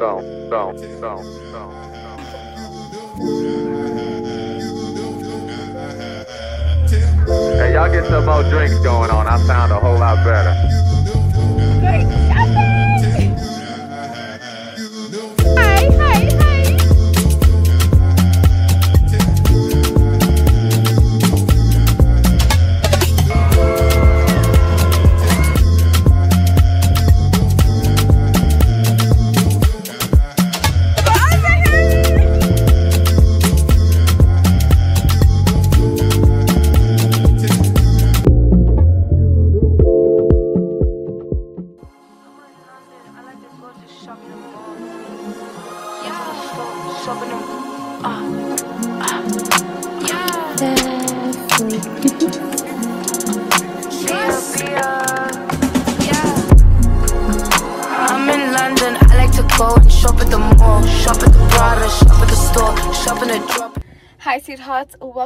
hold on. Hey, y'all get some more drinks going on. I sound a whole lot better. Great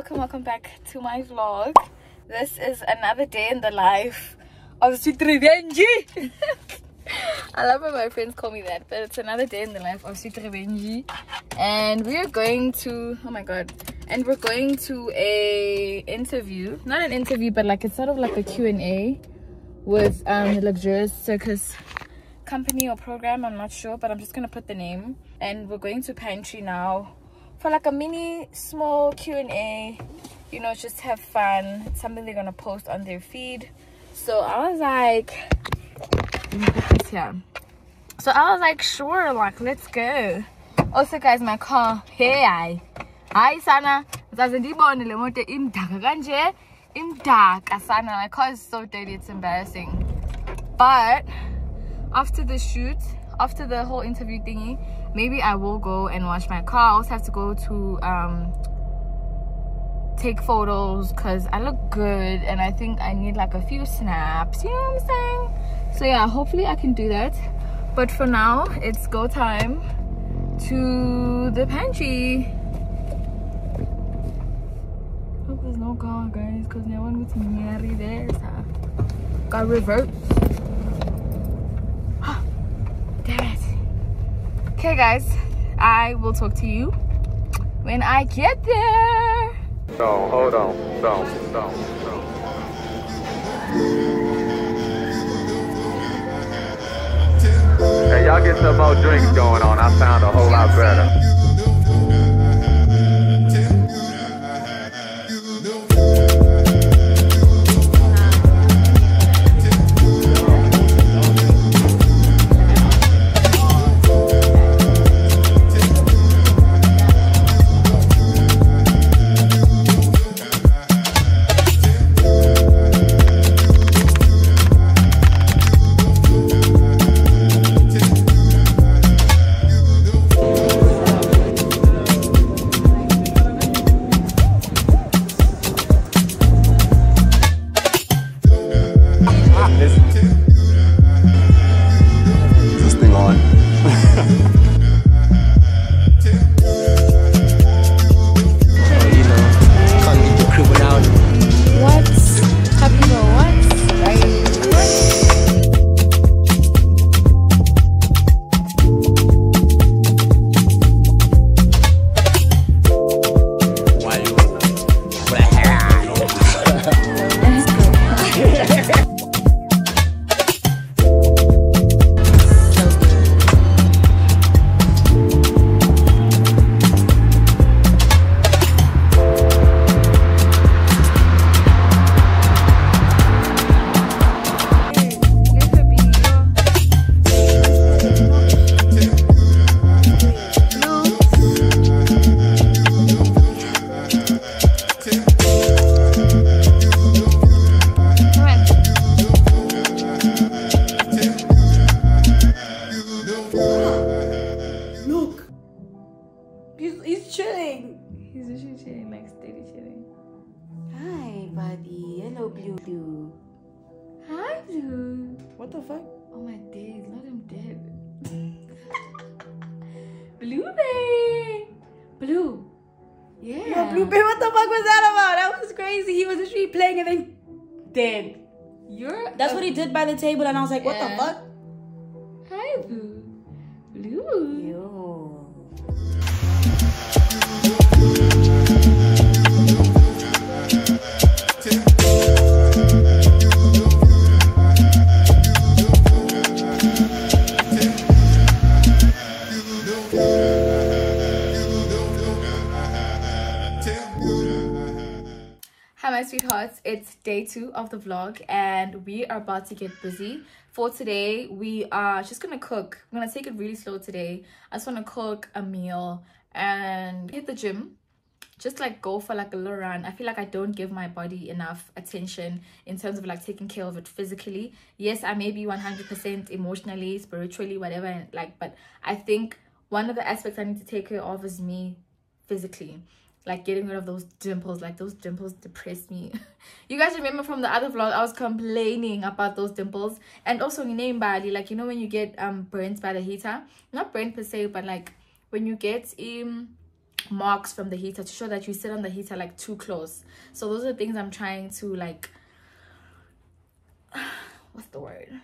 Welcome, welcome back to my vlog. This is another day in the life of Sweet Revenge. I love when my friends call me that, but it's another day in the life of Sweet Revenge. And we are going to, oh my god, and we're going to a interview, not an interview, but like it's sort of like a Q&A with um, the Luxurious Circus company or program, I'm not sure, but I'm just gonna put the name. And we're going to Pantry now for like a mini small q&a you know just have fun. It's something they're gonna post on their feed. So i was like here. So i was like sure like let's go. Also guys my car hey i. Hayi sana. Zaze ndiyibone le moto imdaka kanje? Imdaka sana. My car is so dirty it's embarrassing. But after the shoot after the whole interview thingy maybe i will go and wash my car. I also have to go to um take photos because i look good and i think i need like a few snaps you know what i'm saying? So yeah hopefully i can do that. But for now it's go time to the pantry. Hope there's no car guys because no one was marry there so got reverse Damn it. Okay, guys, I will talk to you when I get there. Don't, hold on, don't, don't, don't. Hey, y'all get some more drinks going on. I sound a whole lot better. The table, and I was like, what Yeah. the fuck? Hi, Boo. Ooh. Sweethearts. It's day two of the vlog, and we are about to get busy. For today, we are just gonna cook. I'm gonna take it really slow today. I just wanna cook a meal and hit the gym. Just like go for like a little run. I feel like I don't give my body enough attention in terms of like taking care of it physically. Yes, I may be 100% emotionally, spiritually, whatever, like, but I think one of the aspects I need to take care of is me physically like getting rid of those dimples. Like those dimples depress me. You guys remember from the other vlog i was complaining about those dimples. And also name body like you know when you get um burnt by the heater? Not burnt per se but like when you get um marks from the heater to show that you sit on the heater like too close. So those are things i'm trying to like what's the word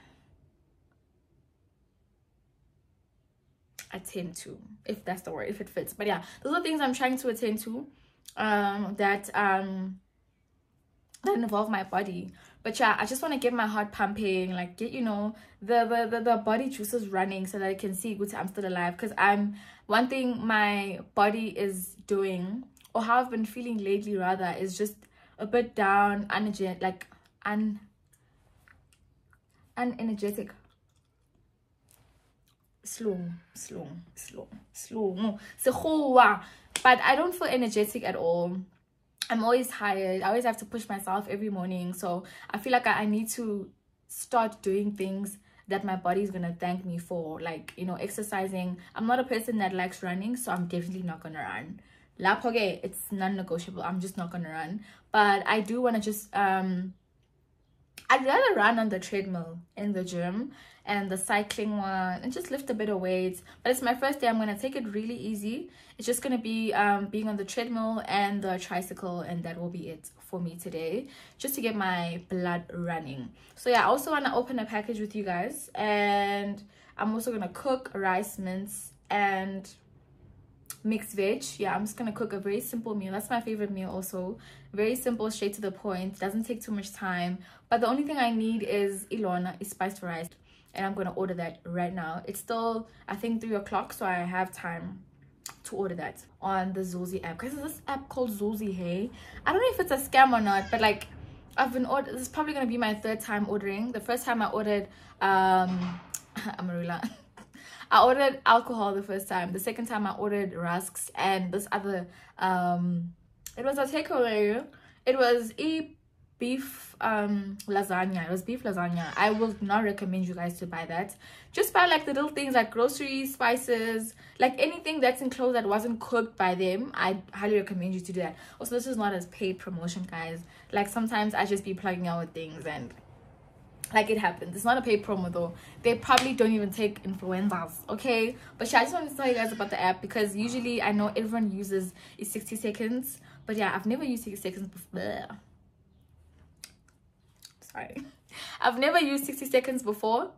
attend to if that's the word if it fits. But yeah those are things i'm trying to attend to um that um that involve my body. But yeah i just want to get my heart pumping like get you know the the the, the body juices running so that i can see good i'm still alive. Because i'm one thing my body is doing or how i've been feeling lately rather is just a bit down energetic like un unenergetic slow slow slow slow but i don't feel energetic at all. I'm always tired. I always have to push myself every morning. So i feel like i, need to start doing things that my body is gonna thank me for. Like you know exercising. I'm not a person that likes running so i'm definitely not gonna run. Lapoge it's non-negotiable. I'm just not gonna run. But i do want to just um I'd rather run on the treadmill in the gym and the cycling one and just lift a bit of weights. But it's my first day. I'm to take it really easy. It's just to be um, being on the treadmill and the tricycle and that will be it for me today just to get my blood running. So yeah, I also want to open a package with you guys and I'm also to cook rice mince and mixed veg yeah i'm just gonna cook a very simple meal that's my favorite meal also very simple straight to the point doesn't take too much time but the only thing i need is ilona is spiced rice and i'm gonna order that right now. It's still i think three o'clock so i have time to order that on the Zulzi app. Because this app called Zulzi hey? I don't know if it's a scam or not but like i've been ordered this is probably gonna be my third time ordering. The first time i ordered um amarula. I ordered alcohol the first time. The second time I ordered rusks and this other um it was a takeaway. It was a beef um lasagna. It was beef lasagna. I will not recommend you guys to buy that. Just buy like the little things like groceries, spices, like anything that's enclosed that wasn't cooked by them. I highly recommend you to do that. Also, this is not as paid promotion, guys. Like sometimes I just be plugging out with things and like it happens it's not a paid promo though they probably don't even take influencers okay but yeah i just wanted to tell you guys about the app because usually i know everyone uses is 60 seconds but yeah i've never used 60 seconds before sorry i've never used 60 seconds before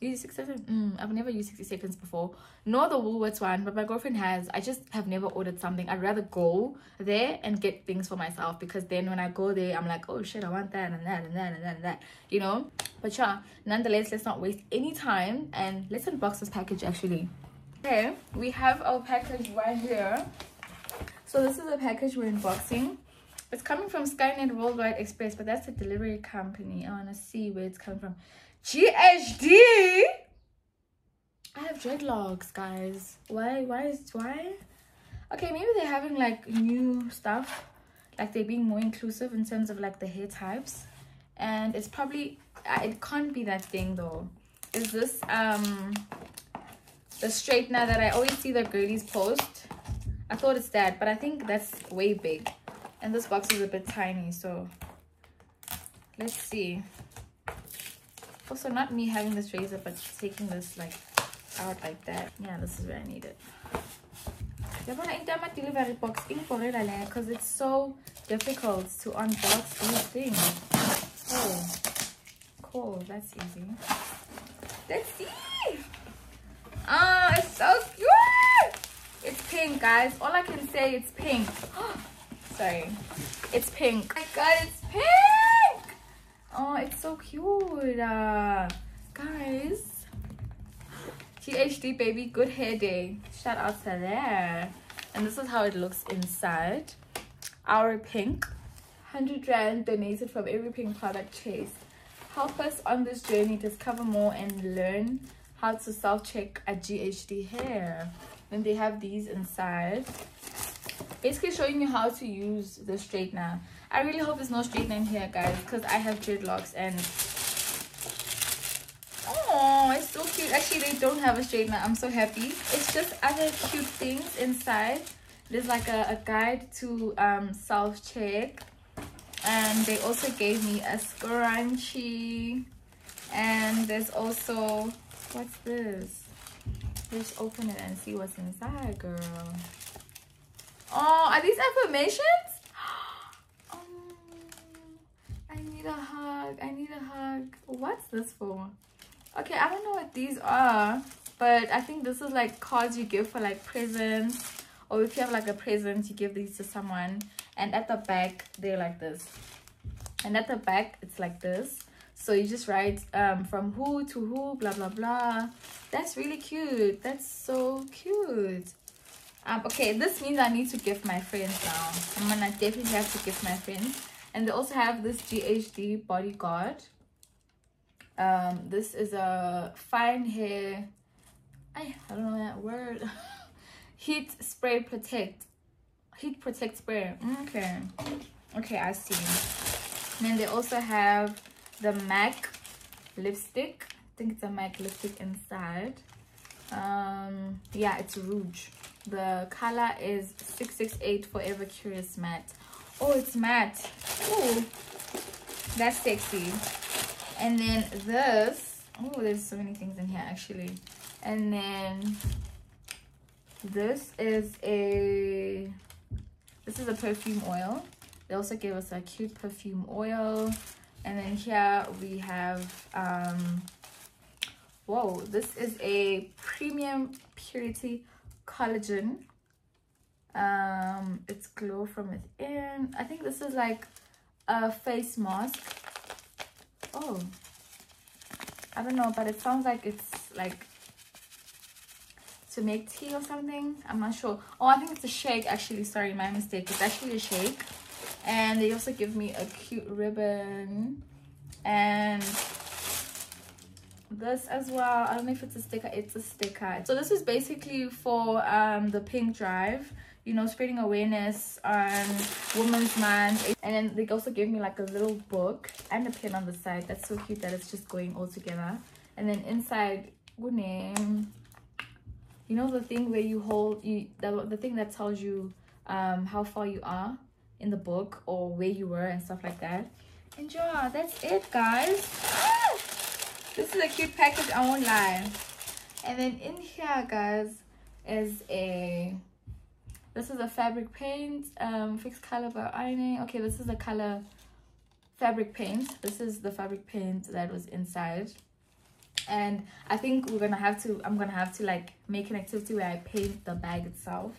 Use 60 seconds? Mm, I've never used 60 seconds before. Nor the Woolworths one, but my girlfriend has. I just have never ordered something. I'd rather go there and get things for myself because then when I go there, I'm like, oh shit, I want that and that and that and that and that, you know? But yeah, nonetheless, let's not waste any time and let's unbox this package actually. Okay, we have our package right here. So this is the package we're unboxing. It's coming from Skynet Worldwide Express, but that's a delivery company. I want to see where it's coming from. GHD. I have dreadlocks, guys. Why? Why is why? Okay, maybe they're having like new stuff, like they're being more inclusive in terms of like the hair types, and it's probably uh, it can't be that thing though. Is this um the straightener that I always see the girlies post? I thought it's that, but I think that's way big, and this box is a bit tiny. So let's see also not me having this razor but taking this like out like that yeah this is where i need it delivery box because it's so difficult to unbox these things oh cool that's easy let's see Oh, it's so cute. It's pink, guys. All I can say, it's pink. Sorry. It's pink. Oh my god, it's pink. Oh, it's so cute. Uh, guys. GHD baby, good hair day. Shout out to there. And this is how it looks inside. Our pink. 100 Rand donated from every pink product chase. Help us on this journey, discover more and learn how to self-check a GHD hair. Then they have these inside. Basically showing you how to use the straightener. I really hope there's no straightener in here, guys, because I have dreadlocks and Oh, it's so cute. Actually, they don't have a straightener. I'm so happy. It's just other cute things inside. There's like a, a guide to um, self-check and they also gave me a scrunchie and there's also what's this let's open it and see what's inside girl oh are these affirmations? Oh, i need a hug i need a hug. What's this for? Okay i don't know what these are but i think this is like cards you give for like presents. Or if you have like a present you give these to someone and at the back they're like this. And at the back it's like this. So you just write um, from who to who blah blah blah. That's really cute. That's so cute um, okay this means i need to gift my friends now. I'm gonna definitely have to gift my friends. And they also have this ghd bodyguard. Um this is a fine hair I, I don't know that word. Heat spray protect heat protect spray. Okay. Okay i see. And then they also have the mac lipstick. I think it's a mac lipstick inside um yeah it's rouge. The color is 668 forever curious matte. Oh it's matte. Oh that's sexy. And then this oh there's so many things in here actually. And then this is a this is a perfume oil. They also gave us a cute perfume oil. And then here we have um whoa this is a premium purity collagen. Um it's glow from within. I think this is like a face mask. Oh. I don't know but it sounds like it's like to make tea or something. I'm not sure. Oh i think it's a shake actually. Sorry my mistake. It's actually a shake. And they also give me a cute ribbon. And this as well. I don't know if it's a sticker it's a sticker. So this is basically for um the pink drive you know spreading awareness on women's month and then they also gave me like a little book and a pen on the side. That's so cute that it's just going all together. And then inside good name. You know the thing where you hold you the, the thing that tells you um how far you are in the book or where you were and stuff like that. And yeah that's it guys! This is a cute package i won't lie. And then in here guys is a this is a fabric paint um fixed color by ironing okay this is the color fabric paint. This is the fabric paint that was inside. And i think we're gonna have to i'm gonna have to like make an activity where i paint the bag itself.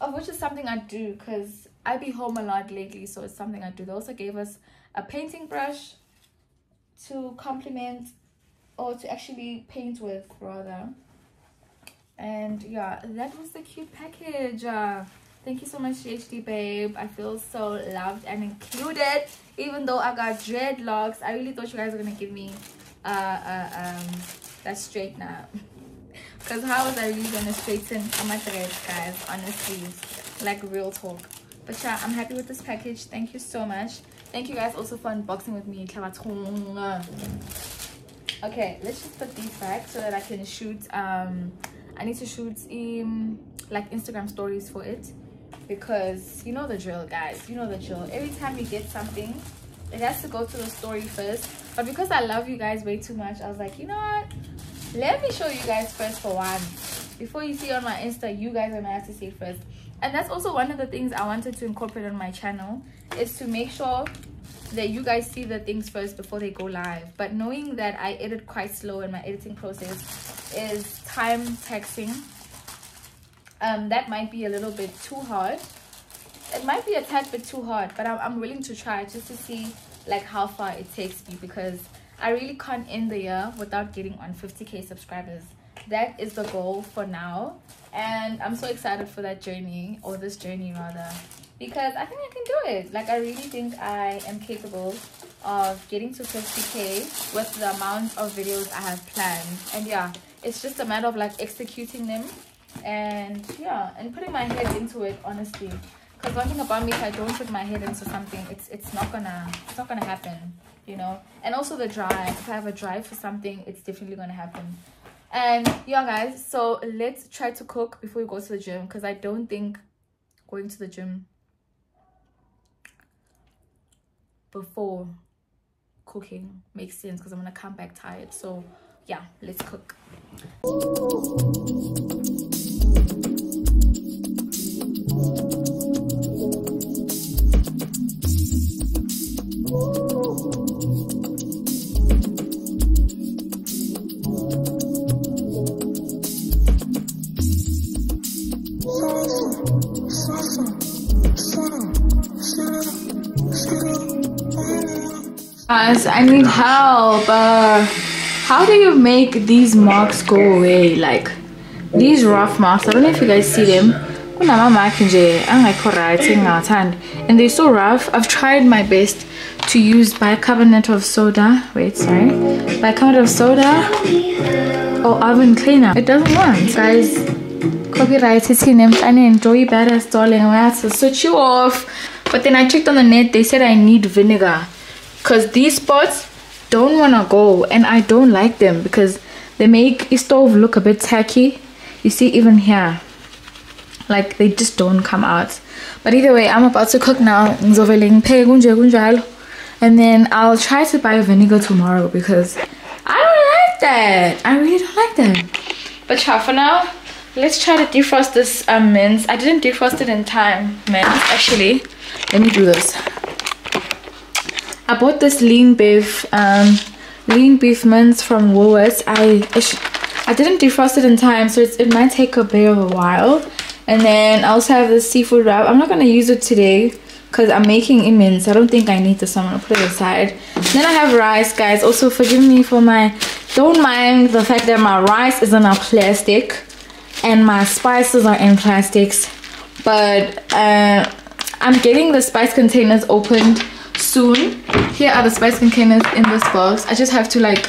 Of which is something i do because i be home a lot lately so it's something i do. They also gave us a painting brush to complement or to actually paint with rather. And yeah that was the cute package. Uh, thank you so much GHD babe. I feel so loved and included. Even though I got dreadlocks I really thought you guys were gonna give me uh, uh um that straightener because how was I really gonna straighten my dreads guys? Honestly like real talk. But yeah I'm happy with this package. Thank you so much. Thank you guys also for unboxing with me okay let's just put these back so that I can shoot um I need to shoot um, like Instagram stories for it. Because you know the drill guys. You know the drill. Every time you get something it has to go to the story first. But because I love you guys way too much I was like you know what? Let me show you guys first for one. Before you see on my Insta you guys are gonna have to see first. And that's also one of the things I wanted to incorporate on my channel is to make sure that you guys see the things first before they go live. But knowing that i edit quite slow and my editing process is time taxing. Um that might be a little bit too hard. It might be a tad bit too hard but i'm, I'm willing to try just to see like how far it takes me because i really can't end the year without getting on 50k subscribers. That is the goal for now. And i'm so excited for that journey or this journey rather because i think i can do it. Like i really think i am capable of getting to 50k with the amount of videos i have planned. And yeah it's just a matter of like executing them and yeah and putting my head into it honestly. Because one thing about me if i don't put my head into something it's it's not gonna it's not gonna happen you know? And also the drive. If i have a drive for something it's definitely gonna happen. And yeah guys so let's try to cook before we go to the gym because i don't think going to the gym before cooking makes sense because i'm gonna come back tired. So yeah let's cook Guys, I need help. Uh, how do you make these marks go away? Like these rough marks. I don't know if you guys see them. and they're so rough. I've tried my best to use bicarbonate of soda. Wait sorry. Bicarbonate of soda. Or oven cleaner. It doesn't work. Guys copyright ithini emntane enjoy better darling i have to switch you off. But then i checked on the net. They said i need vinegar because these spots don't want to go and i don't like them because they make the stove look a bit tacky. You see even here like they just don't come out. But either way i'm about to cook now. And then i'll try to buy vinegar tomorrow because i don't like that. I really don't like that. But yeah for now. Let's try to defrost this um, mince. I didn't defrost it in time mince actually. Let me do this i bought this lean beef um lean beef mince from woolworths i i didn't defrost it in time so it might take a bit of a while and then I also have this seafood wrap. I'm not going to use it today because I'm making imins. I don't think I need this, so I'm going to put it aside. Then I have rice, guys. Also, forgive me for my... Don't mind the fact that my rice is in a plastic and my spices are in plastics. But uh, I'm getting the spice containers opened soon. Here are the spice containers in this box. I just have to like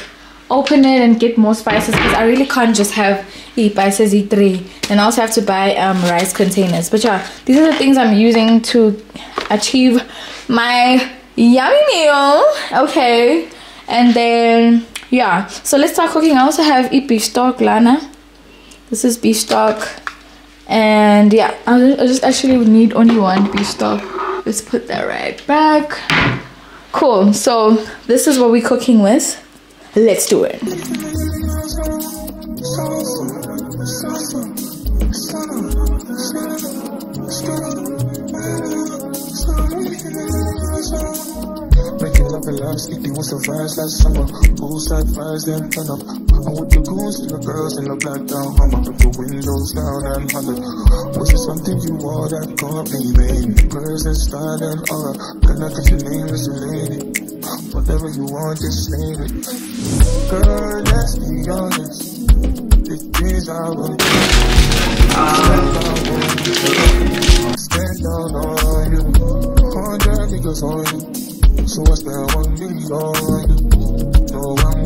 open it and get more spices because I really can't just have e spices e3 and I also have to buy um, rice containers. But yeah these are the things I'm using to achieve my yummy meal. Okay. And then yeah. So let's start cooking. I also have eat beef stock Lana. This is beef stock and yeah I just actually need only one beef stock let's put that right back. Cool so this is what we're cooking with. Let's do it. Sleeping with the vibes last summer. Poolside vibes, then turn up. I'm with the goons and the girls in the black down Hummer. With the windows down and holler. Was it something you wore that caught me, baby? Girls and style and aura. Can I get your name as a lady? Whatever you want, just name it. Girl, let's be honest. It is our Stand down on you. Hundred niggas on you. So what's that one million? No, I'm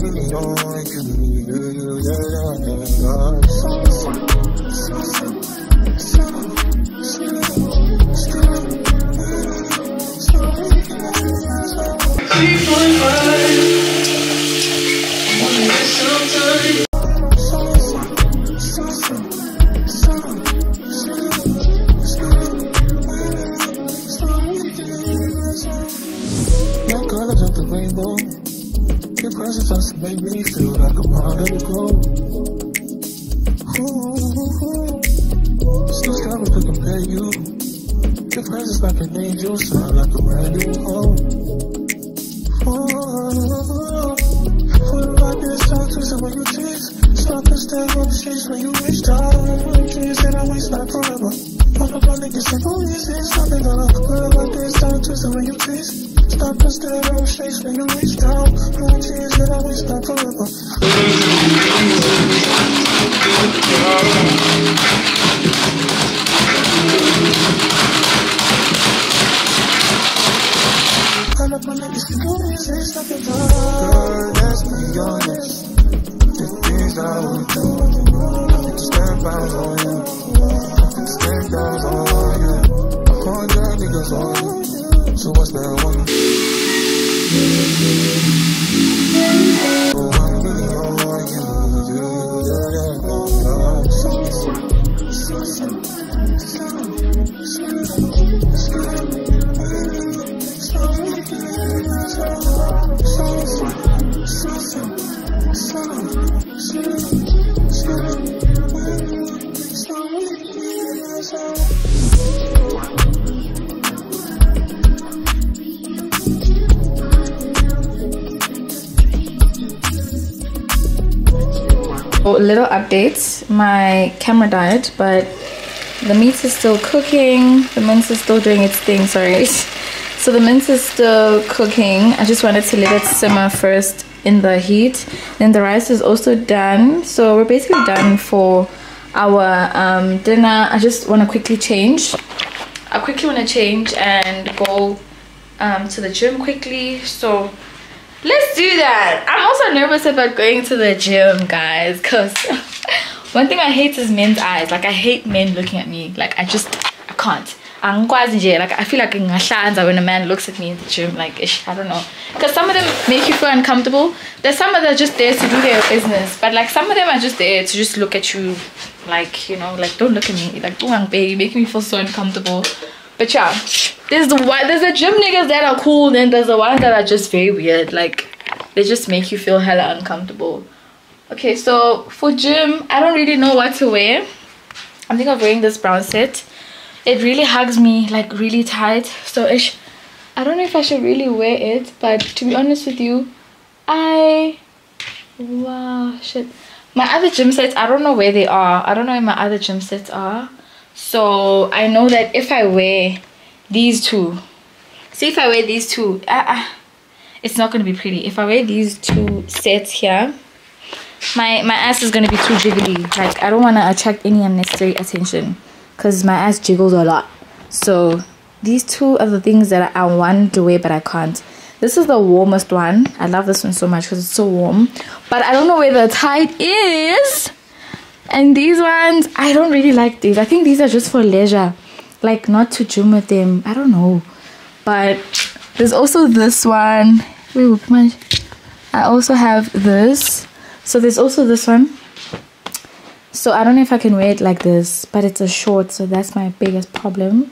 Little updates. My camera died, but the meat is still cooking. The mince is still doing its thing. Sorry. So the mince is still cooking. I just wanted to let it simmer first in the heat. Then the rice is also done. So we're basically done for our um, dinner. I just want to quickly change. I quickly want to change and go um, to the gym quickly. So let's do that. I'm also nervous about going to the gym, guys, because one thing I hate is men's eyes. Like I hate men looking at me. Like I just I can't. Like I feel like when a man looks at me in the gym. Like I don't know. Because some of them make you feel uncomfortable. There's some that are just there to do their business. But like some of them are just there to just look at you. Like, you know, like don't look at me. Like, don't baby, make me feel so uncomfortable. But yeah, there's the one there's the gym niggas that are cool, then there's the ones that are just very weird. Like they just make you feel hella uncomfortable. Okay, so for gym, I don't really know what to wear. I'm thinking of wearing this brown set. It really hugs me like really tight. So ish, I don't know if I should really wear it, but to be honest with you, I wow shit. My other gym sets, I don't know where they are. I don't know where my other gym sets are. So I know that if I wear these two, see if I wear these two, uh, uh, it's not going to be pretty. If I wear these two sets here, my my ass is going to be too jiggly. Like I don't want to attract any unnecessary attention because my ass jiggles a lot. So these two are the things that I want to wear but I can't. This is the warmest one. I love this one so much because it's so warm. But I don't know where the tight is. And these ones, I don't really like these. I think these are just for leisure. Like not to gym with them. I don't know. But there's also this one. Wait, I also have this. So there's also this one. So I don't know if I can wear it like this, but it's a short, so that's my biggest problem.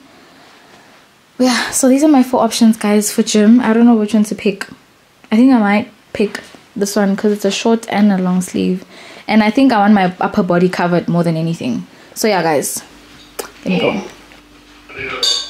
Yeah, so these are my four options, guys, for gym. I don't know which one to pick. I think I might pick this one because it's a short and a long sleeve. And I think I want my upper body covered more than anything. So yeah, guys, let me go.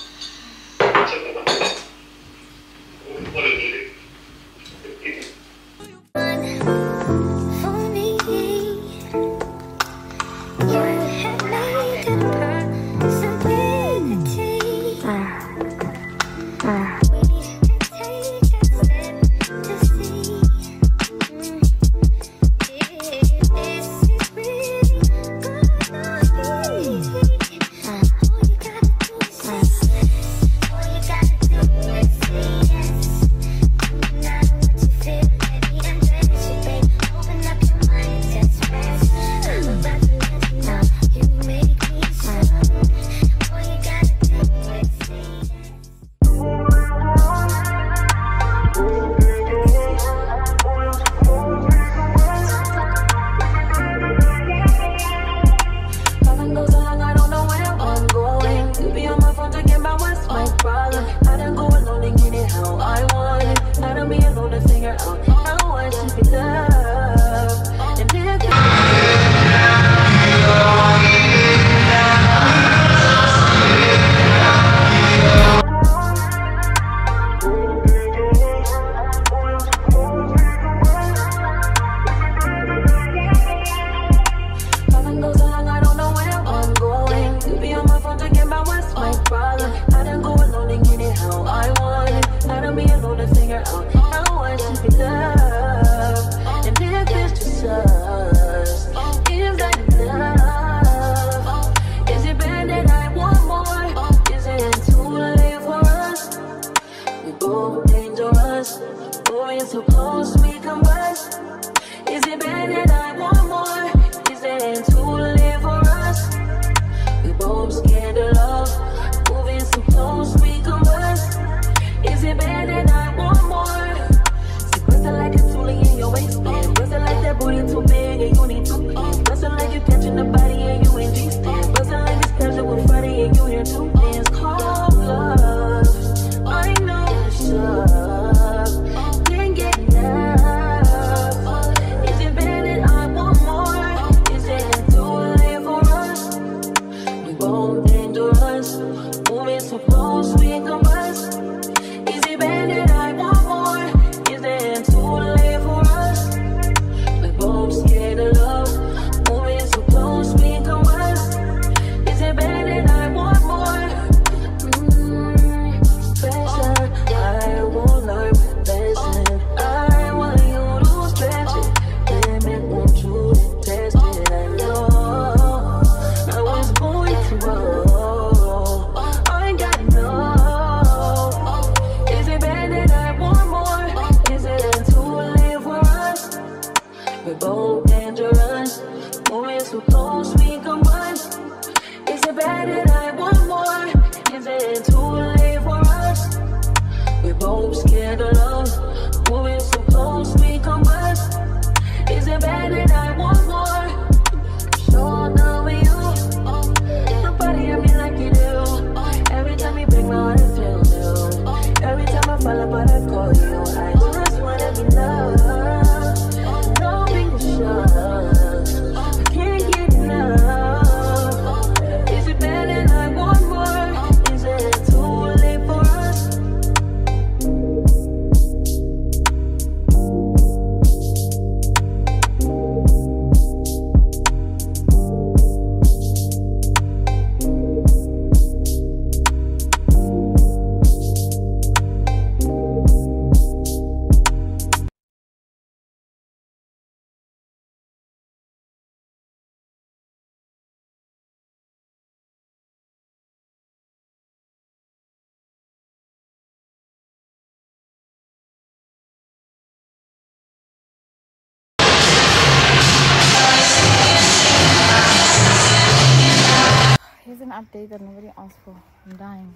Update that nobody asked for. I'm dying.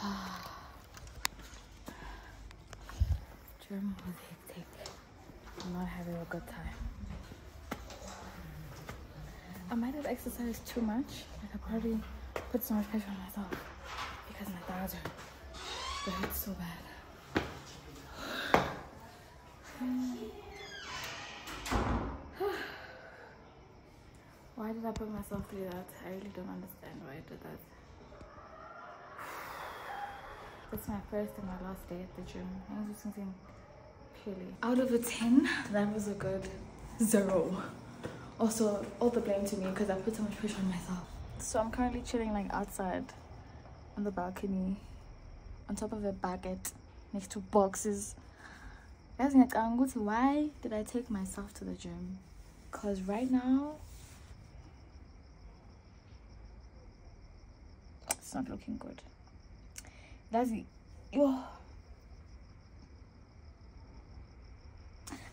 Gym was hectic. I'm not having a good time. I might have exercised too much. Like I probably put so much pressure on myself because my thighs are they hurt so bad. Why did I put myself through that? I really don't understand why I did that. That's my first and my last day at the gym. I was just thinking purely. Out of a 10, that was a good zero. Also, all the blame to me because I put so much pressure on myself. So I'm currently chilling like outside on the balcony on top of a bucket next to boxes. Ngiyacabanga ukuthi why did I take myself to the gym? Because right now, not looking good. That's it. Yo.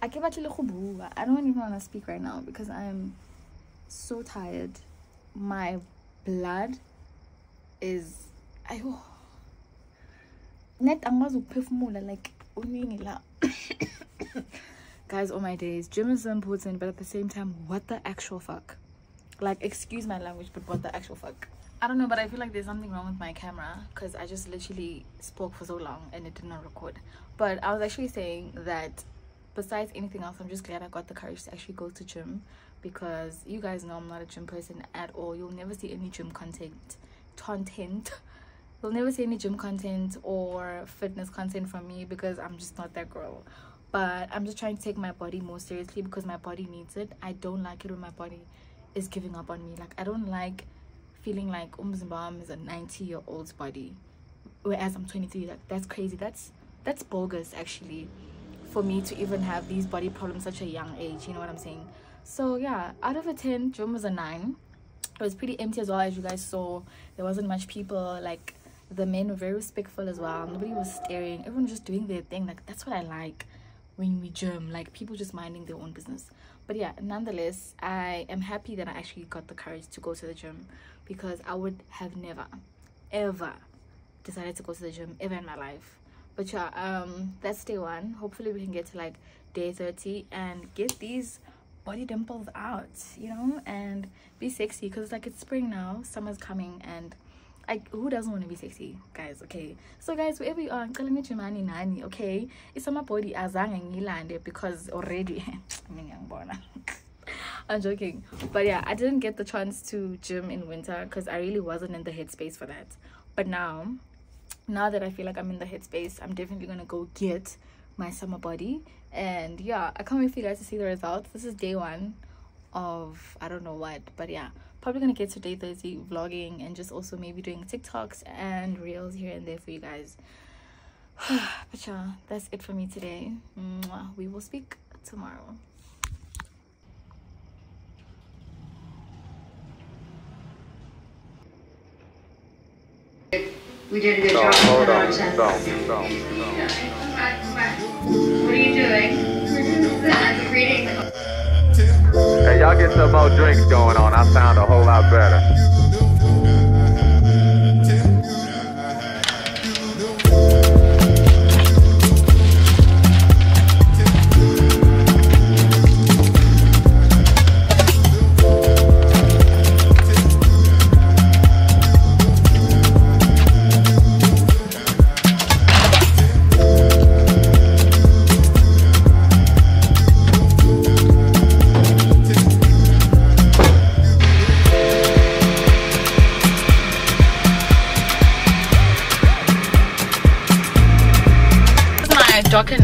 I I don't even want to speak right now because I'm so tired. My blood is ayo. Net angwazi ukuphefumula like uningi la. Guys, all my days, gym is important, but at the same time, what the actual fuck? Like, excuse my language, but what the actual fuck? I don't know, but I feel like there's something wrong with my camera because I just literally spoke for so long and it did not record. But I was actually saying that besides anything else, I'm just glad I got the courage to actually go to gym because you guys know I'm not a gym person at all. You'll never see any gym content. Content. You'll never see any gym content or fitness content from me because I'm just not that girl. But I'm just trying to take my body more seriously because my body needs it. I don't like it when my body is giving up on me. Like I don't like feeling like oh, umzimba is a 90 year old's body. Whereas i'm 23 like that's crazy. That's that's bogus actually for me to even have these body problems such a young age you know what i'm saying? So yeah out of a 10 gym was a 9 it was pretty empty as well as you guys saw. There wasn't much people like the men were very respectful as well. Nobody was staring. Everyone was just doing their thing. Like that's what i like when we gym like people just minding their own business. But yeah nonetheless i am happy that i actually got the courage to go to the gym because i would have never ever decided to go to the gym ever in my life. But yeah um that's day one. Hopefully we can get to like day 30 and get these body dimples out you know and be sexy. Because like it's spring now summer's coming and like who doesn't want to be sexy guys okay? So guys wherever you are ngicela nijimani nani okay? It's my body azange ngilande because already mean ngiyangibona I'm joking. But yeah, I didn't get the chance to gym in winter because I really wasn't in the headspace for that. But now, now that I feel like I'm in the headspace, I'm definitely gonna go get my summer body. And yeah, I can't wait for you guys to see the results. This is day one of I don't know what, but yeah, probably gonna get to day 30 vlogging and just also maybe doing TikToks and reels here and there for you guys. but yeah, that's it for me today. We will speak tomorrow. We did a good So, job. hold on. of So, ten. so, What are you doing? I'm reading. Hey, y'all get some more drinks going on. I sound a whole lot better.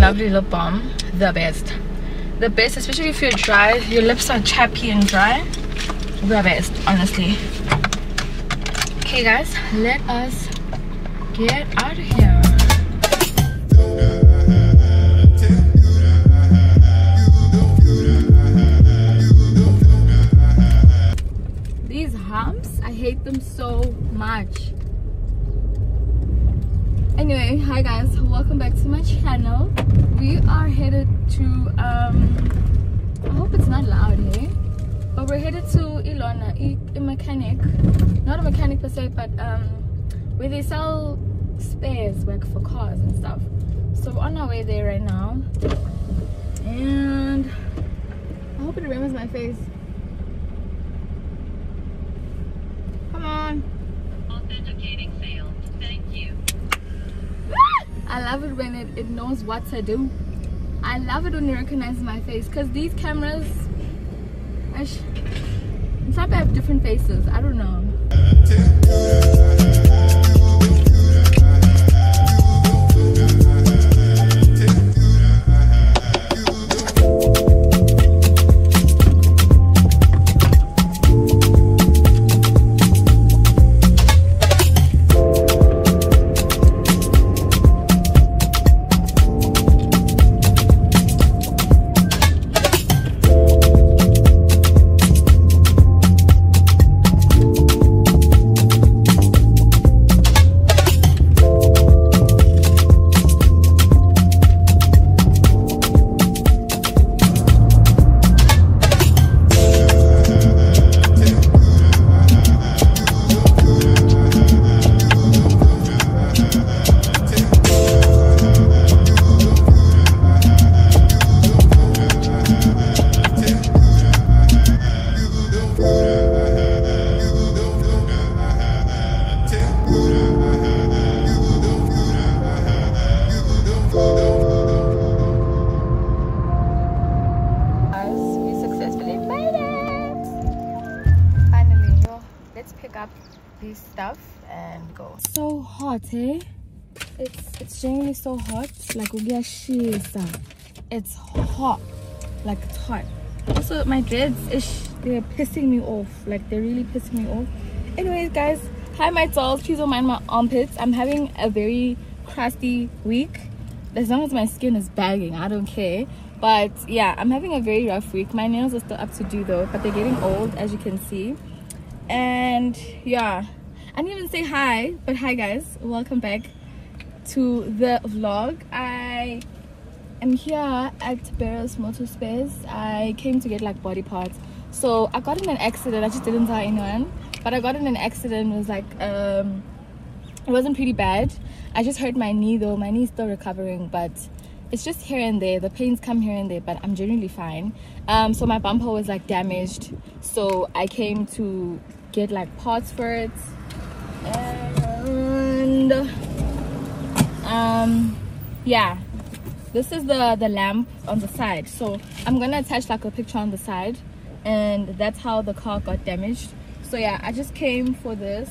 Lovely lip balm. The best. The best, especially if you're dry. Your lips are chappy and dry. The best, honestly. Okay, guys, let us get out of here. These humps, I hate them so much anyway hi guys welcome back to my channel. We are headed to um i hope it's not loud here but we're headed to ilona a, mechanic. Not a mechanic per se but um where they sell spares like for cars and stuff. So we're on our way there right now. And i hope it remembers my face come on Authenticating failed. Thank you. I love it when it, it knows what to do. I love it when it recognizes my face because these cameras, like they have different faces. I don't know. Hot, eh? It's it's genuinely so hot. Like uyashisa. It's hot. Like it's hot. Also, my dreads, ish, they're pissing me off. Like they're really pissing me off. Anyways, guys, hi my dolls. Please don't mind my armpits. I'm having a very crusty week. As long as my skin is bagging, I don't care. But yeah, I'm having a very rough week. My nails are still up to do though, but they're getting old as you can see. And yeah, I didn't even say hi, but hi guys, welcome back to the vlog. I am here at Barrels Motor Space. I came to get like body parts. So I got in an accident. I just didn't tell anyone, but I got in an accident. It was like um, it wasn't pretty bad. I just hurt my knee though. My knee's still recovering, but it's just here and there. The pains come here and there, but I'm generally fine. Um, so my bumper was like damaged, so I came to get like parts for it, and um, yeah. This is the the lamp on the side, so I'm gonna attach like a picture on the side. And that's how the car got damaged. So yeah i just came for this.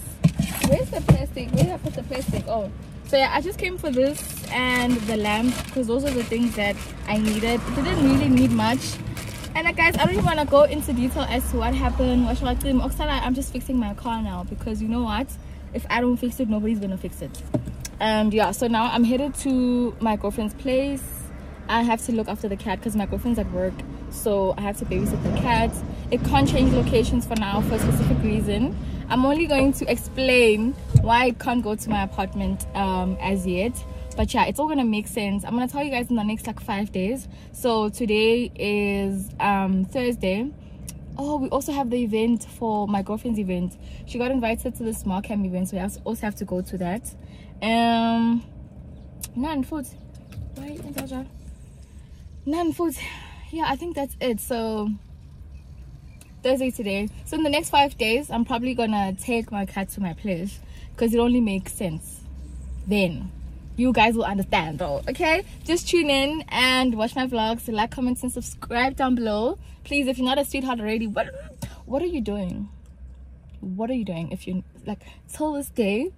Where's the plastic? Where did i put the plastic? Oh. So yeah i just came for this and the lamp because those are the things that i needed. It didn't really need much. And uh, guys i don't even want to go into detail as to what happened. What should i do i'm just fixing my car now because you know what if i don't fix it nobody's gonna fix it. And yeah so now i'm headed to my girlfriend's place. I have to look after the cat because my girlfriend's at work. So i have to babysit the cat. It can't change locations for now for a specific reason. I'm only going to explain why it can't go to my apartment um as yet. But yeah it's all gonna make sense. I'm gonna tell you guys in the next like five days. So today is um thursday oh we also have the event for my girlfriend's event. She got invited to the small camp event so we also have to go to that. Um none food. Why none food. Yeah i think that's it. So thursday today. So in the next five days i'm probably gonna take my cat to my place because it only makes sense then you guys will understand though okay? Just tune in and watch my vlogs like comment and subscribe down below. Please if you're not a sweetheart already what what are you doing? What are you doing if you like till this day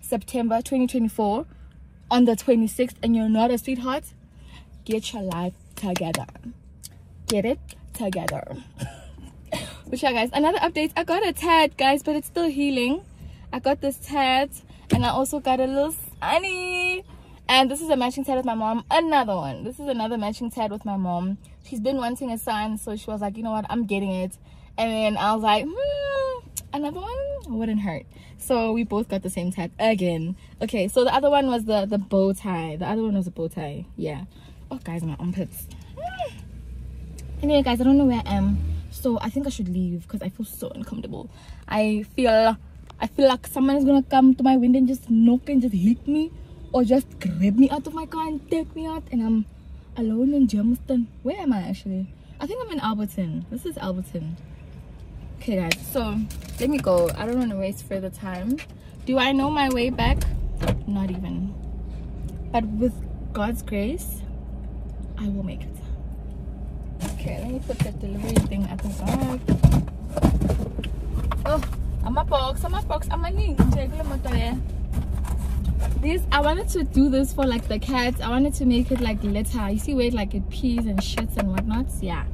september 2024 on the 26th and you're not a sweetheart? Get your life together. Get it together. But yeah guys another update. I got a tat guys but it's still healing. I got this tat and i also got a little sunny and this is a matching tat with my mom. Another one. This is another matching tat with my mom. She's been wanting a son so she was like you know what? I'm getting it. And then i was like hmm, another one wouldn't hurt. So we both got the same tat again. Okay so the other one was the the bow tie. The other one was a bow tie. Yeah. Oh guys my armpits. Anyway guys i don't know where i am so i think i should leave because i feel so uncomfortable. I feel i feel like someone is gonna come to my window and just knock and just hit me or just grab me out of my car and take me out and i'm alone in germiston. Where am i actually? I think i'm in alberton. This is alberton. Okay guys so let me go. I don't want to waste further time. Do i know my way back? Not even. But with god's grace i will make it. Okay, let me put the delivery thing at the back. Oh, I'm a box, I'm a box, I'm a ning. This I wanted to do this for like the cats. I wanted to make it like litter. You see where it, like it pees and shits and whatnot? Yeah.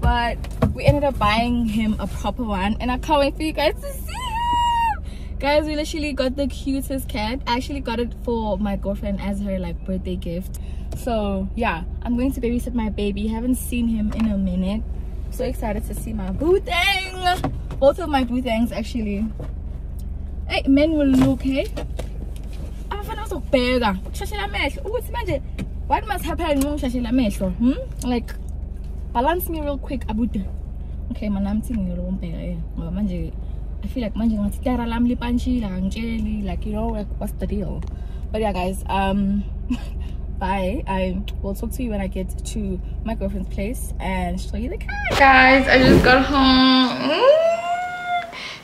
But we ended up buying him a proper one and I can't wait for you guys to see him. Guys, we literally got the cutest cat. I actually got it for my girlfriend as her like birthday gift so yeah i'm going to babysit my baby haven't seen him in a minute so excited to see my boo thing both of my boo things actually. Hey men will look hey. Abafana bazokubheka ukushashela amehlo. Ukuthi manje what must happen uma ngishashela amehlo hmm? like balance me real quick abude. Okay mana I'm thinking lo mbheka eh ngoba manje I feel like manje ngathi tara lami lipanchile angitsheli like you know like what's the deal? But yeah guys um bye. I will talk to you when i get to my girlfriend's place and show you the car. Guys i just got home.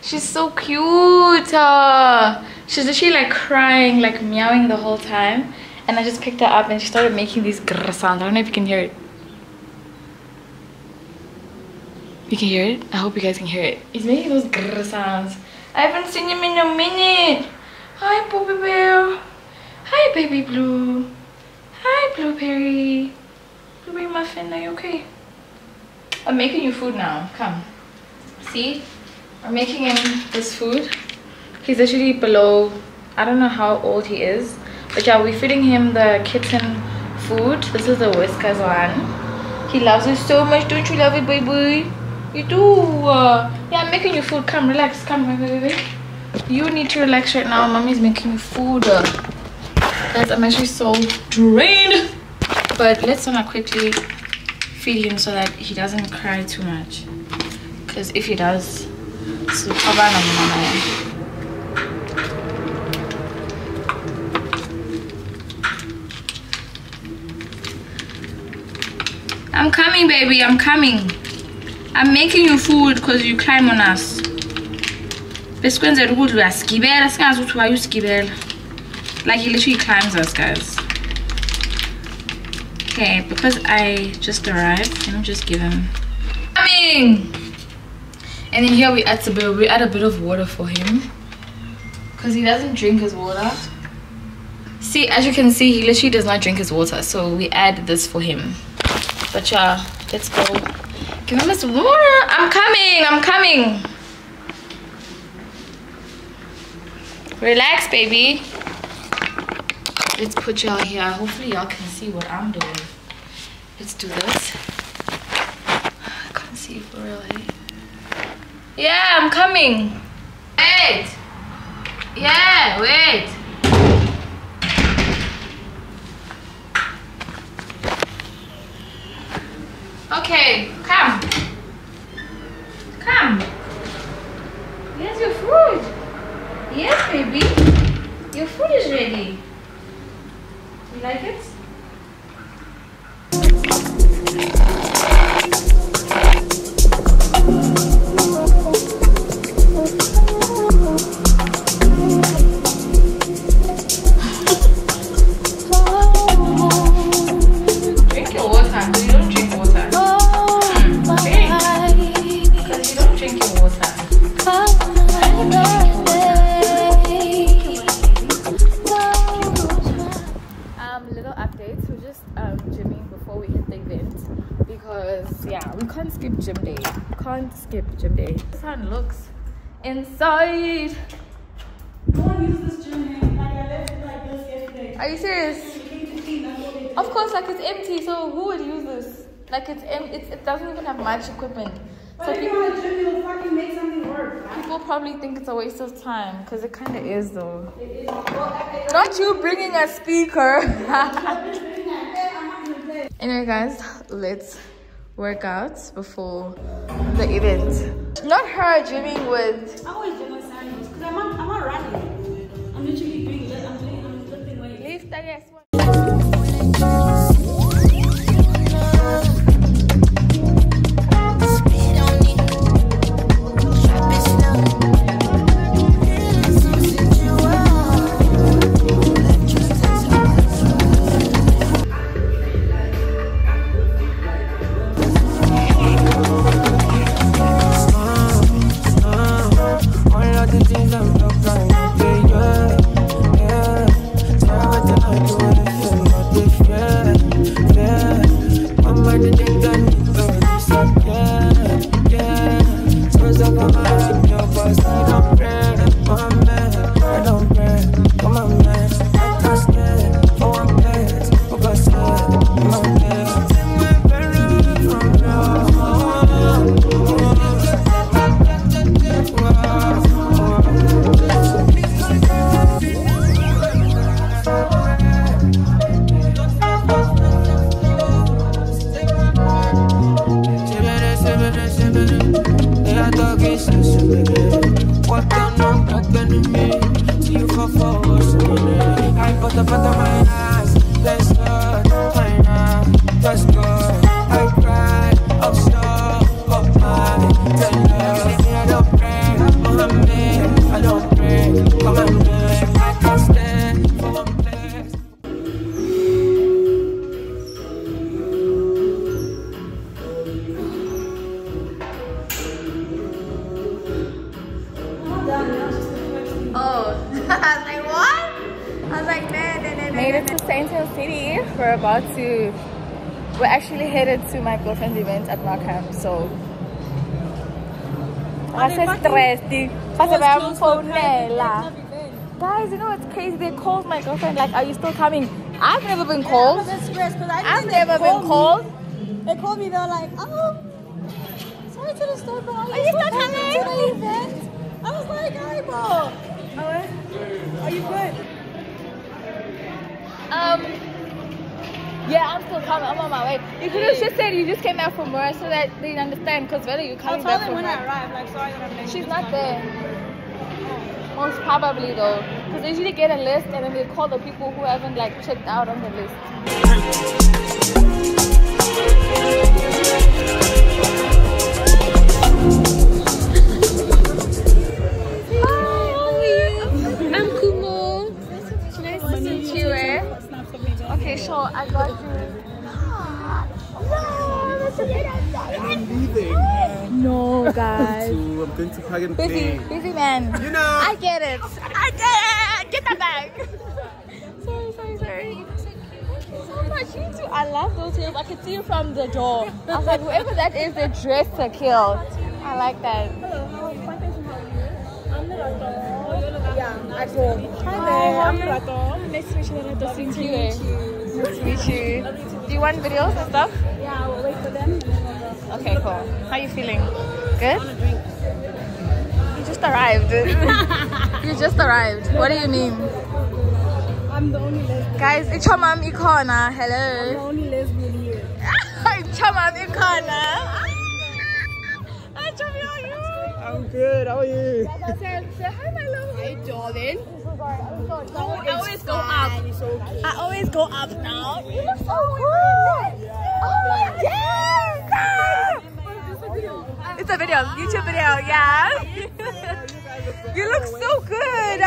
She's so cute uh, she's literally like crying like meowing the whole time and i just picked her up and she started making these grrr sounds i don't know if you can hear it you can hear it i hope you guys can hear it he's making those grrr sounds i haven't seen him in a minute hi poopy bear hi baby blue Hi, Blueberry. Blueberry Muffin, are you okay? I'm making you food now. Come. See? I'm making him this food. He's actually below, I don't know how old he is. But yeah, we're feeding him the kitten food. This is the Whiskas one. He loves it so much. Don't you love it, baby? You do. Uh, yeah, I'm making you food. Come, relax. Come, baby. You need to relax right now. Mommy's making you food guys i'm actually so drained but let's not quickly feed him so that he doesn't cry too much because if he does it's I'm coming, baby. I'm coming. I'm making you food because you climb on us. besikwenzela ukuthi uyasigibela singazi ukuthi wayusigibela like he literally climbs us guys okay because i just arrived let me just give him coming And then here we add a bit, we add a bit of water for him, cause he doesn't drink his water. See, as you can see, he literally does not drink his water, so we add this for him. But yeah, let's go. Give him his water. I'm coming. I'm coming. Relax, baby. Let's put y'all here. Hopefully, y'all can see what I'm doing. Let's do this. I can't see for real. eh? Yeah, I'm coming. Wait. Yeah, wait. Okay, come. Come. Here's your food. Yes, baby. Your food is ready. You like it? Thank you. Inside. No one uses this gym name. Like I left it like this yesterday. Are you serious? It came to clean, that's all they Of course, like it's empty. So who would use this? Like it's em- it's it doesn't even have much equipment. But So if people you're on a gym, you'll fucking make something work. right? people probably think it's a waste of time because it kind of is though. It is. Well, I- I- Not you bringing a speaker. I'm just doing that. Hey, I'm not gonna play. anyway, guys, let's work out before the event. Not her gymming with. I always do my sandals because I'm not, I'm not running. I'm literally doing this. I'm doing, I'm lifting weights. Lift, I to my girlfriend's event at Markham, so. I said stressed. Pasa ba phone nela? Guys, you know what's crazy? They called my girlfriend like, are you still coming? I've never been called. I'm because I I've never been called me. They called me. They're like, oh, sorry to disturb, but are you, Are you still coming yeah, I'm still coming. I'm on my way. You could have just said you just came out from work so that they understand. Because whether you're I'll coming tell back them from when I arrive. Like, sorry that I'm late. she's not there. Most probably though, because they usually get a list and then they call the people who haven't like checked out on the list. I'm Kumo. Nice to meet you. Eh? Okay, sure. I got you. No, that's a good idea. No, guys. going to plug and Busy, play. busy man. You know. I get it. I get it. Get that back. sorry, sorry, sorry. So much. You too. I love those heels. I can see you from the door. I was like, whoever that is, they're dressed to kill. I like that. Yeah, I go. Hi there, I'm Rato. Nice to meet you, Rato. Nice to meet you. Nice to meet you. Do you want videos and stuff? Yeah, we'll wait for them. Okay, cool. How are you feeling? Good? You just arrived. you just arrived. What do you mean? I'm the only lesbian. Guys, it's your mom Ikona. I'm the only lesbian here. it's your mom Ikona. Ah! Hi, Chubby, how are you? I'm good. How are you? Say, say hi, my love. Hey, darling. I always go up. Okay. I always go up now. You look so good. Oh, oh my god. It's a video, YouTube video, yeah. you look so good.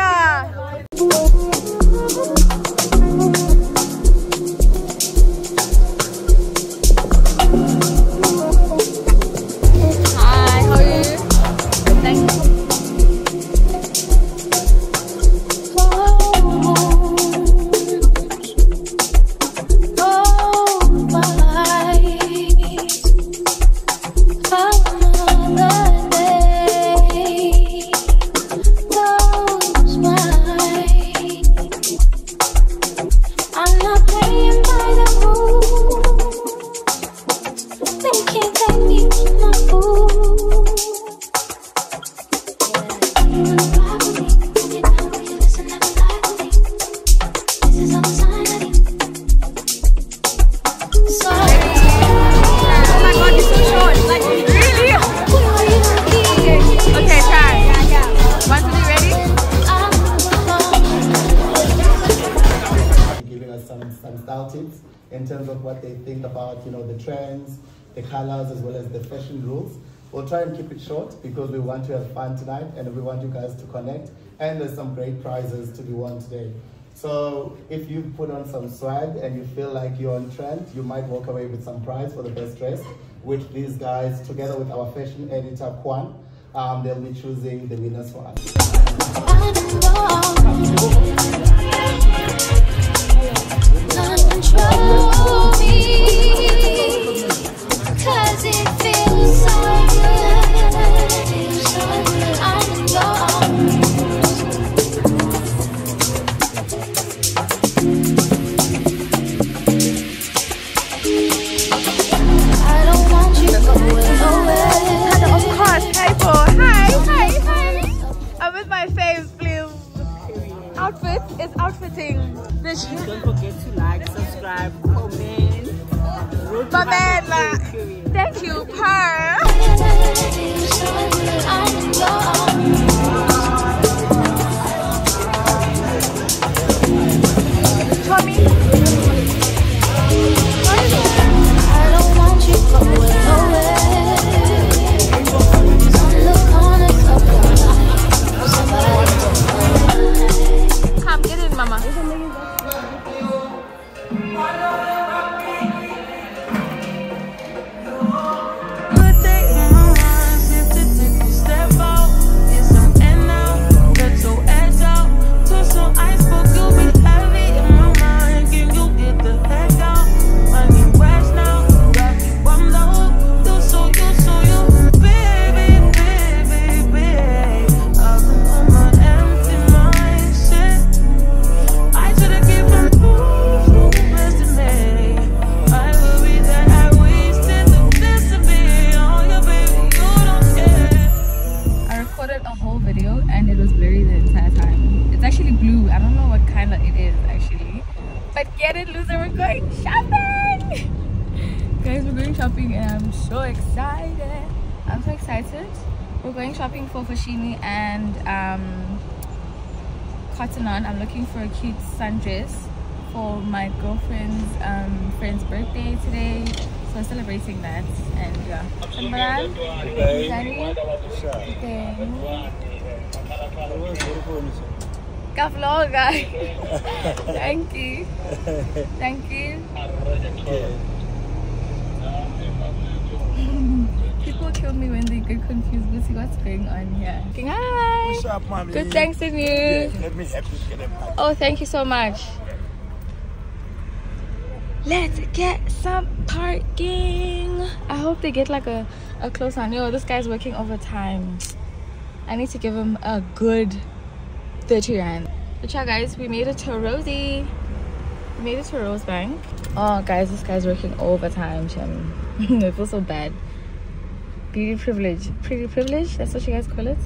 Uh. Trends, the colors, as well as the fashion rules. We'll try and keep it short because we want to have fun tonight and we want you guys to connect. And there's some great prizes to be won today. So if you put on some swag and you feel like you're on trend, you might walk away with some prize for the best dress, which these guys, together with our fashion editor, Kwan, um, they'll be choosing the winners for us. Outfit is outfitting. Bitch. Don't forget to like, subscribe, comment. Man, 100K, like, thank you, Per. Tommy. Sundress for my girlfriend's um, friend's birthday today. So I'm celebrating that and yeah. Ka vlog. Thank you. Thank you. People People kill me when they get confused. See what's going on here. Hi. What's up, mommy? Good thanks to you. Yeah, let me help you get it back. Oh, thank you so much. Let's get some parking. I hope they get like a, a close on. Yo, this guy's working overtime. I need to give him a good 30 rand. But yeah, guys, we made it to Rosie. We made it to Rosebank. Oh, guys, this guy's working overtime, Chim. it feels so bad. Beauty privilege. Pretty privilege? That's what you guys call it?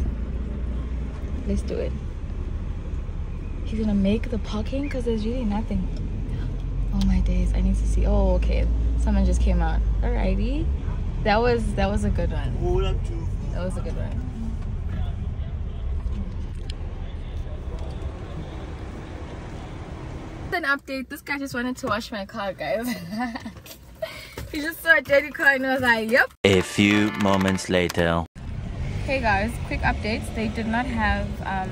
Let's do it. He's gonna make the parking because there's really nothing. Oh my days, I need to see. Oh, okay. Someone just came out. Alrighty. That was that was a good one. Hold up to. That was a good one. An update. This guy just wanted to wash my car, guys. he just saw a dirty car and was like, "Yep." A few moments later. Hey guys, quick updates. They did not have um,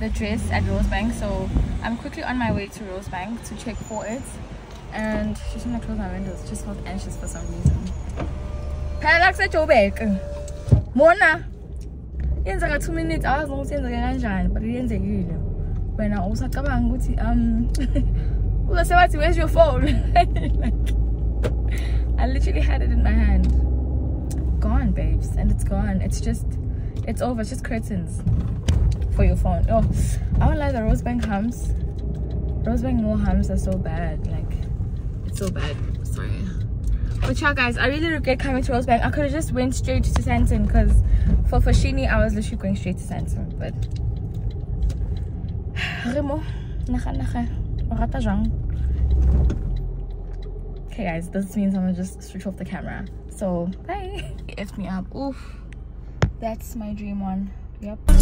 the dress at Rosebank, so I'm quickly on my way to Rosebank to check for it. And she's gonna close my windows. Just felt anxious for some reason. Parallax at Joburg. Mona. yenzeka 2 minutes awazi ukuthi yenzeke kanjani but yenzekile wena usacabanga ukuthi um uzose wathi where's your phone like, I literally had it in my hand. Gone babes and it's gone. It's just it's over. It's just curtains for your phone. Oh I won't lie the Rosebank hums Rosebank no hums are so bad. Like it's so bad. Sorry. But yeah guys I really regret coming to Rosebank. I could have just went straight to Sandton because for Foschini I was literally going straight to Sandton but Remo naga naga. O rata jang okay guys this means I'm gonna just switch off the camera. So bye. F me up. Oof. That's my dream one. Yep. Made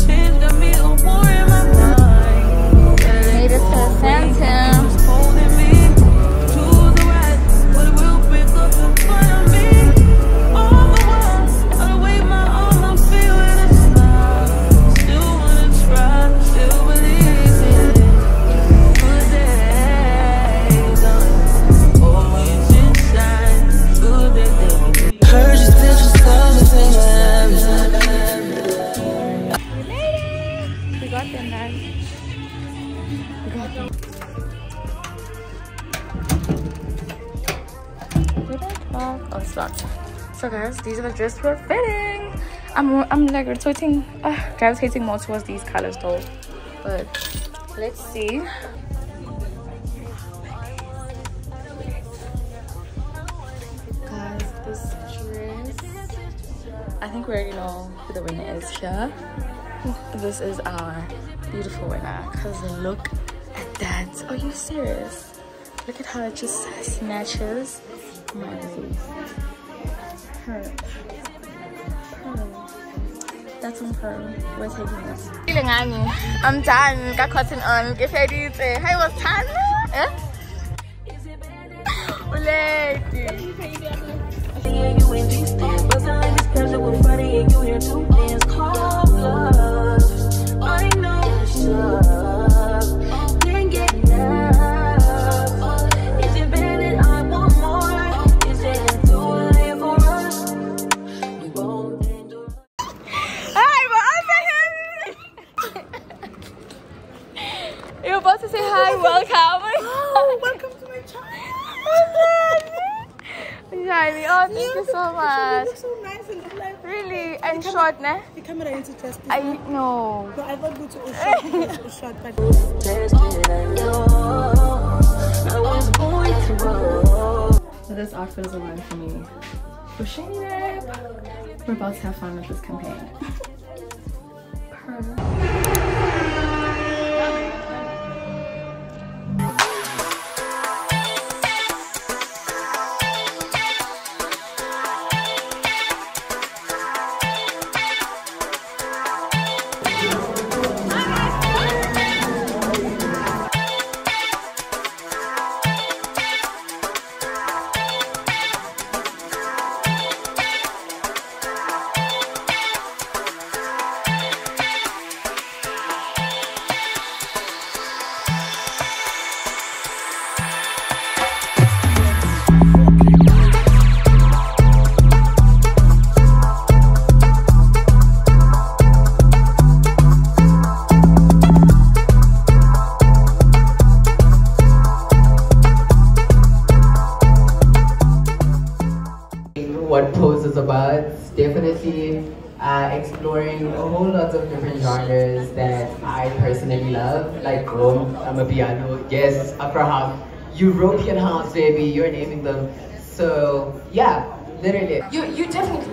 it to Sandton Guys, these are the dress we're fitting. I'm, I'm like rotating, uh, gravitating more towards these colors though. But let's see. Guys, this dress. I think we already know who the winner is here. This is our beautiful winner. Cause look at that. Are you serious? Look at how it just snatches my. Her. Pearl. That's on pearl. We're taking this. I'm done. Got cotton on. Get ready. Hey, what's time? Eh? Lady. Welcome. Oh, welcome to my channel. Shiny, oh, thank you so much. You look so nice in the life. Really, and short, ne? The camera into just. I know. So I thought go to a shot, but Tested, I know. I was born to roll. So this outfit is a one for me. For Shady We're about to have fun with this campaign. Purr.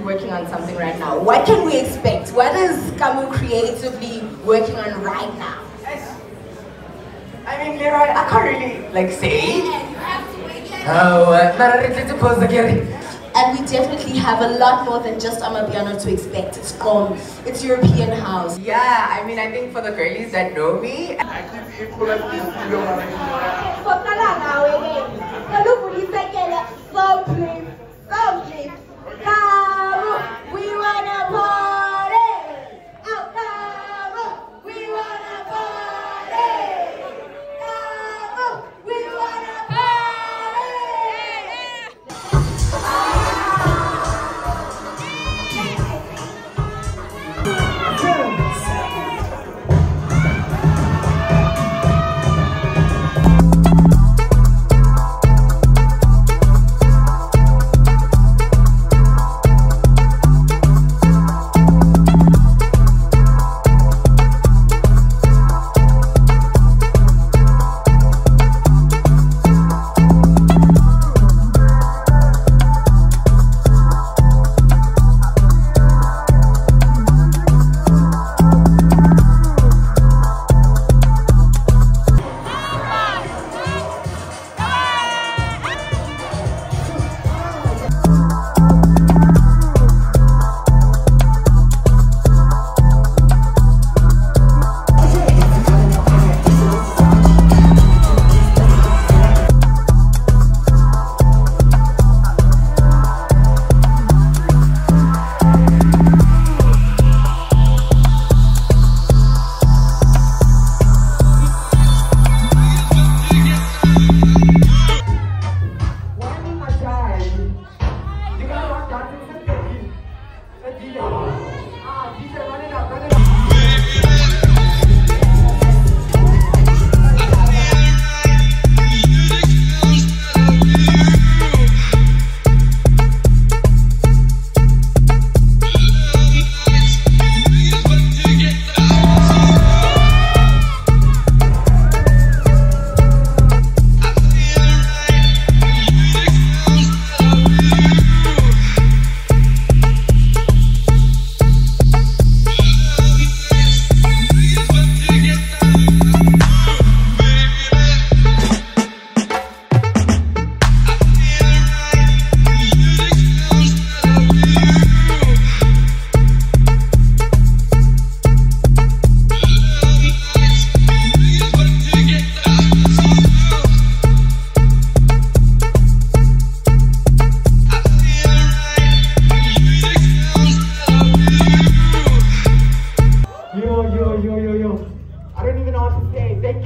Working on something right now. What can we expect? What is Kamu creatively working on right now? I mean, Leroy, I can't really, like, say. Oh, uh, nararete to pose again. And we definitely have a lot more than just Amapiano to expect. It's gone. It's European house. Yeah, I mean, I think for the girlies that know me, We wanna party! Out! We wanna party!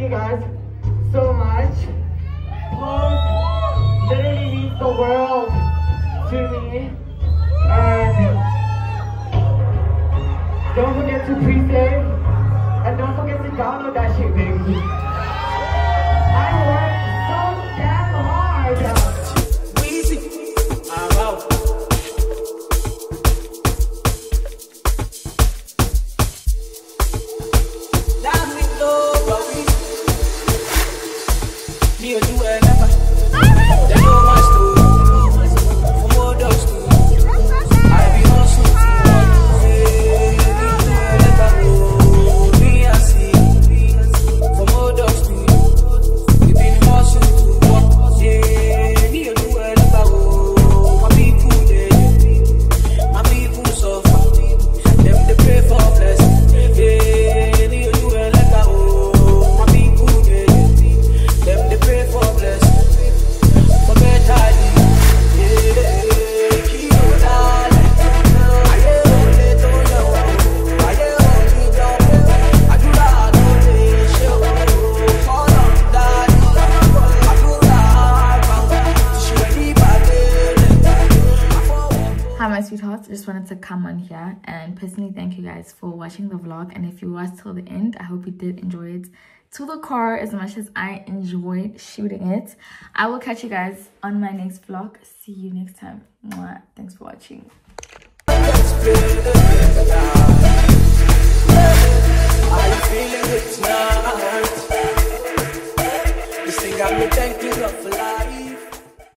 Guys so much. to the car as much as I enjoyed shooting it. I will catch you guys on my next vlog. See you next time. Mwah. Thanks for watching.